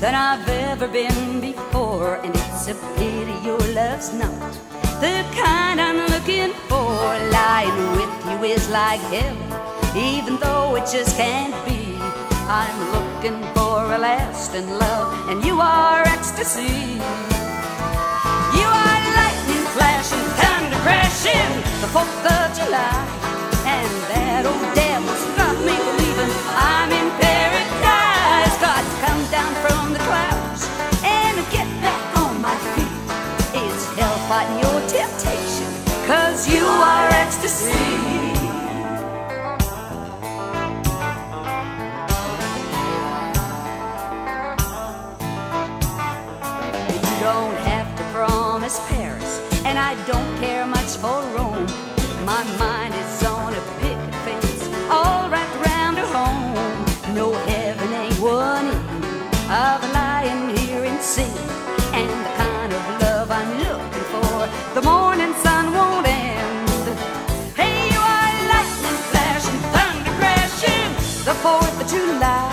than I've ever been before. And it's a pity your love's not the kind I'm looking for. Lying with you is like heaven, even though it just can't be. I'm looking for a lasting love, and you are ecstasy. You are lightning flashing, thunder crashing, the 4th of July. And that old devil's down from the clouds and get back on my feet. It's hell fighting your temptation, cause you are ecstasy. You don't have to promise Paris, and I don't care much for Rome. My mind is on a picket of lying here and singing, and the kind of love I'm looking for, the morning sun won't end. Hey, you are lightning flashing, thunder crashing, the Fourth of July.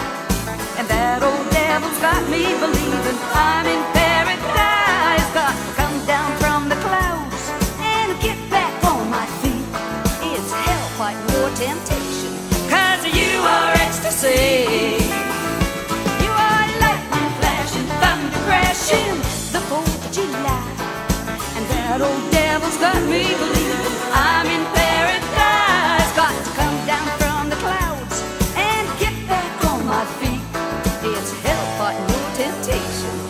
And that old devil's got me believing I'm in paradise. To come down from the clouds and get back on my feet. It's hell fighting your temptation, cause you are ecstasy. And that old devil's got me believing I'm in paradise. Got to come down from the clouds and get back on my feet. It's hell, temptation.